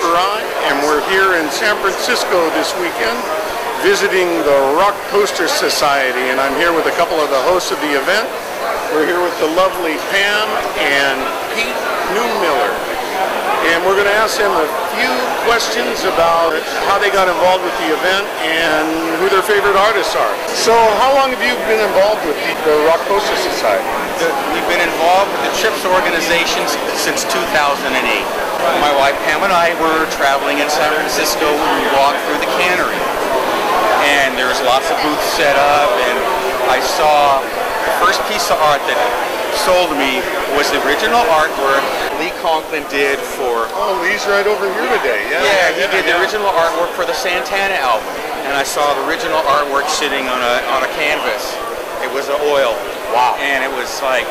the and we're here in San Francisco this weekend visiting the Rock Poster Society, and I'm here with a couple of the hosts of the event. We're here with the lovely Pam and Pete Neumiller, and we're going to ask them a few questions about how they got involved with the event and who their favorite artists are. So, how long have you been involved with the, the Rock Poster Society? We've been involved with the TRIPS organization since 2008. My wife Pam and I were traveling in San Francisco when we walked through the cannery. And there was lots of booths set up and I saw the first piece of art that sold me was the original artwork Lee Conklin did for Oh, Lee's right over here today. Yeah, yeah, he did the original artwork for the Santana album, and I saw the original artwork sitting on a on a canvas. It was an oil. Wow. And it was like,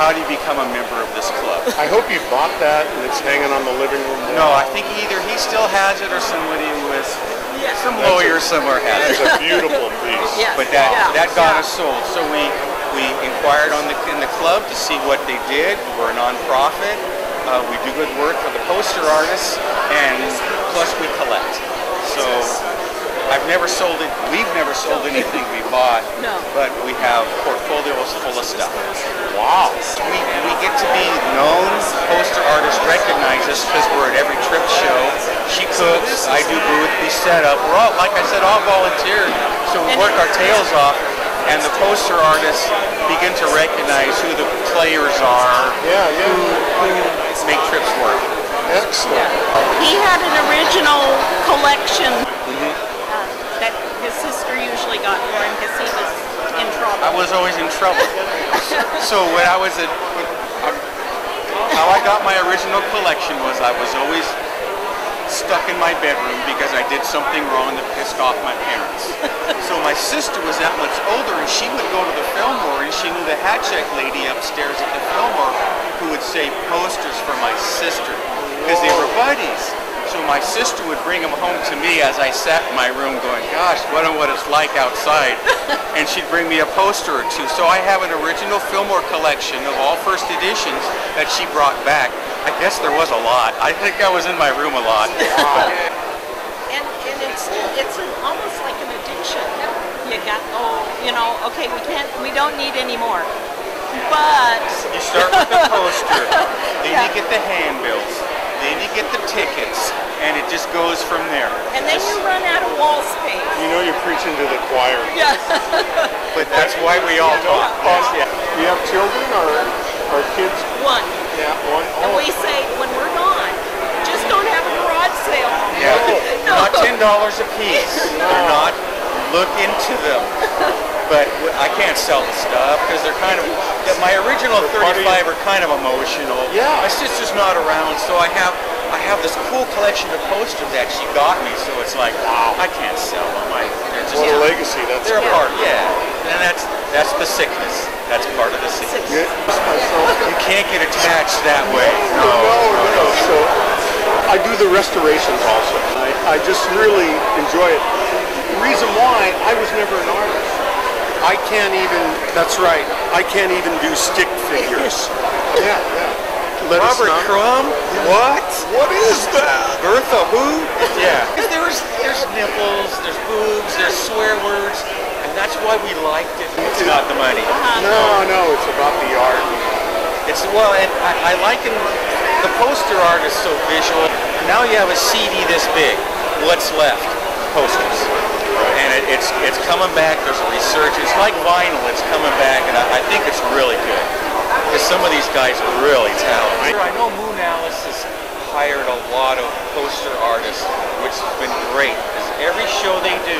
how do you become a member of this club? I hope you bought that and it's hanging on the living room wall. No, I think either he still has it or somebody with some That's lawyer somewhere has it. It's a beautiful piece. Yes. But that Yeah. that got Yeah. us sold. So we we inquired on the in the club to see what they did. We're a nonprofit. Uh, we do good work for the poster artists, and plus we collect. So I've never sold it. We've never sold anything we bought. No. But we have portfolios full of stuff. Wow. We, we get to be known. Poster artists recognize us because we're at every trip show. She cooks. I do booth. We set up. We're all, like I said, all volunteer. So we work our tails off. And the poster artists begin to recognize who the players are, Yeah, yeah. who make trips work. Excellent. He had an original collection that his sister usually got for him because he was in trouble. I was always in trouble. So when I was at, how I got my original collection was I was always stuck in my bedroom because I did something wrong that pissed off my parents. So my sister was that much older and she would go to the Fillmore and she knew the hat check lady upstairs at the Fillmore who would save posters for my sister because they were buddies. So my sister would bring them home to me as I sat in my room going, gosh, wonder what it's like outside. and she'd bring me a poster or two. So I have an original Fillmore collection of all first editions that she brought back. I guess there was a lot. I think I was in my room a lot. And, and it's it's an, almost like an addiction. You got oh you know okay we can't we don't need any more, but You start with the poster, then Yeah. you get the handbills, then you get the tickets, and it just goes from there. and then you run out of wall space. You know you're preaching to the choir. Yeah. But that's why we all talk. Um, You have children or, or kids? One. Yeah, one. And Oh, we say when we're gone, just don't have a garage sale. Yeah, No. not ten dollars a piece. They're not. Look into them. But w- I can't sell the stuff because they're kind of. My original 35 are kind of emotional. Yeah. My sister's not around, so I have I have this cool collection of posters that she got me. So it's like, wow, I can't sell them. I, they're just what a legacy. That's they're a part. Yeah, and that's that's the sickness. That's part of the sickness. Yeah. You can't get attached that way. No, no, no. So I do the restorations also. I, I just really enjoy it. The reason why I was never an artist. I can't even. That's right. I can't even do stick figures. yeah, yeah. Let Robert know. Crumb? What? What is that? Bertha who? Yeah. There's there's nipples, there's boobs, there's swear words, and that's why we liked it. It's not the money. Uh-huh. No, no. It's about the art. It's well, and I, I like. The poster art is so visual. Now you have a CD this big. What's left? Posters. And it, it's it's coming back. There's a resurgence. Like vinyl, it's coming back, and I, I think it's really good. Because some of these guys are really talented. I know Moonalice has hired a lot of poster artists, which has been great. Because every show they do,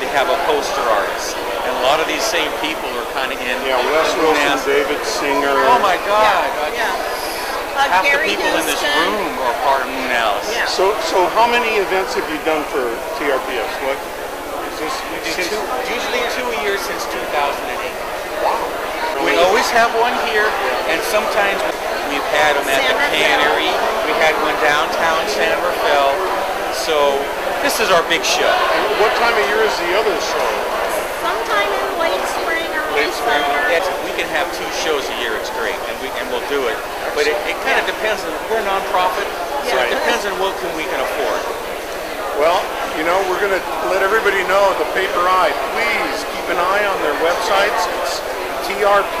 they have a poster artist. And a lot of these same people are kind of in. Yeah, Wes Moon Wilson, Alice. David Singer. Oh my God! Yeah. Uh, Half the Gary people in this room are part of Moonalice. Yeah. So, so how many events have you done for TRPS? What is this? We do since- two, usually two a year since 2008. Wow. We always have one here, and sometimes we've had them at the cannery. We had one downtown San Rafael. So this is our big show. What time of year is the other show? Sometime in late spring or late summer. It's, we can have two shows a year. It's great, and we and we'll do it. But it, it kind of depends on we're a nonprofit, so Yeah. it going to let everybody know the Paper Eye. Please keep an eye on their websites. It's trps.org.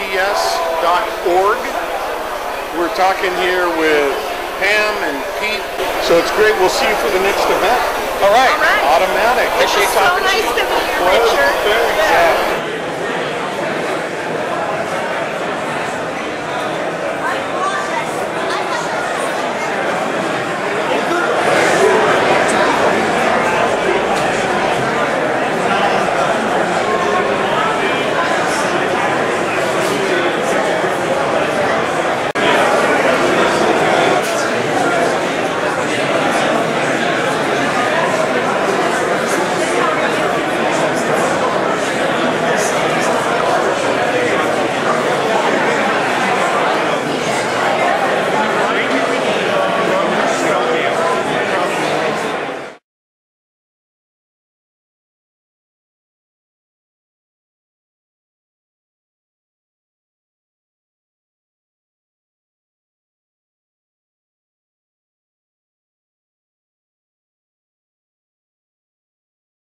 We're talking here with Pam and Pete. So it's great. We'll see you for the next event. All right. All right. Automatic. So nice to meet you, Richard. thanks.